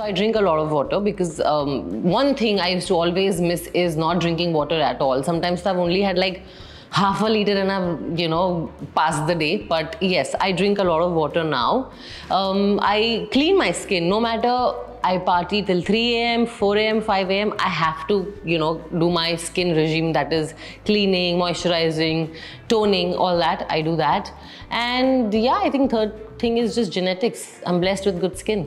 So I drink a lot of water because um, one thing I used to always miss is not drinking water at all. Sometimes I've only had like half a liter and I've, you know, passed the day. But yes, I drink a lot of water now. Um, I clean my skin no matter I party till 3 a.m., 4 a.m., 5 a.m. I have to, you know, do my skin regime that is cleaning, moisturizing, toning, all that. I do that. And yeah, I think third thing is just genetics. I'm blessed with good skin.